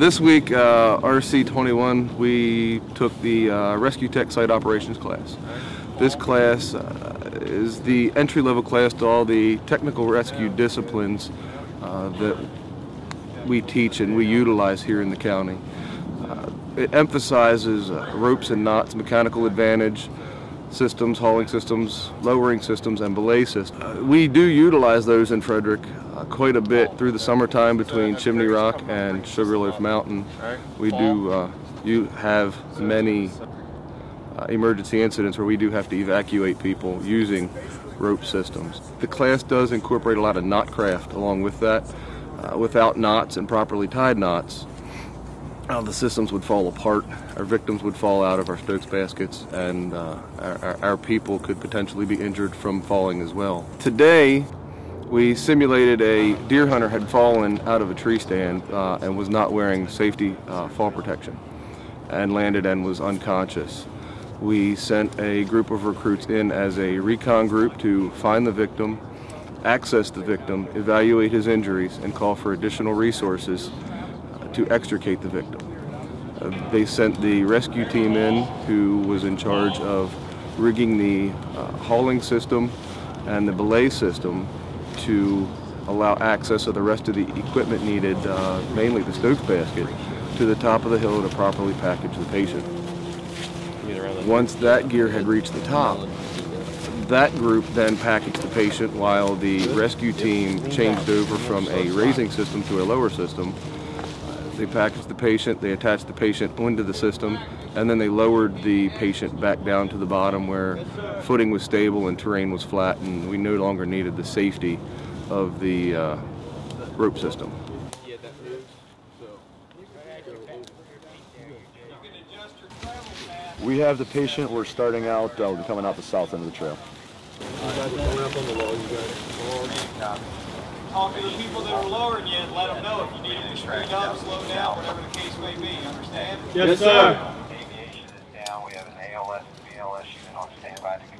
This week, uh, RC21, we took the uh, Rescue Tech Site Operations class. This class uh, is the entry-level class to all the technical rescue disciplines uh, that we teach and we utilize here in the county. Uh, it emphasizes uh, ropes and knots, mechanical advantage, systems, hauling systems, lowering systems, and belay systems. We do utilize those in Frederick uh, quite a bit through the summertime between Chimney Rock and Sugarloaf Mountain. We do uh, you have many uh, emergency incidents where we do have to evacuate people using rope systems. The class does incorporate a lot of knot craft along with that. Uh, without knots and properly tied knots, uh, the systems would fall apart. Our victims would fall out of our Stokes baskets, and uh, our, our, people could potentially be injured from falling as well. Today, we simulated a deer hunter had fallen out of a tree stand uh, and was not wearing safety uh, fall protection and landed and was unconscious. We sent a group of recruits in as a recon group to find the victim, access the victim, evaluate his injuries, and call for additional resources to extricate the victim. Uh, they sent the rescue team in who was in charge of rigging the uh, hauling system and the belay system to allow access of the rest of the equipment needed, uh, mainly the Stokes basket, to the top of the hill to properly package the patient. Once that gear had reached the top, that group then packaged the patient while the rescue team changed over from a raising system to a lower system they packaged the patient, they attached the patient into the system, and then they lowered the patient back down to the bottom where footing was stable and terrain was flat, and we no longer needed the safety of the uh, rope system. We have the patient. We're starting out. Uh, we're coming out the south end of the trail talk to the people that are than you and let them know if you need to speed up, slow down, whatever the case may be. Understand? Yes, sir. Aviation is down. We have an ALS and BLS unit on standby to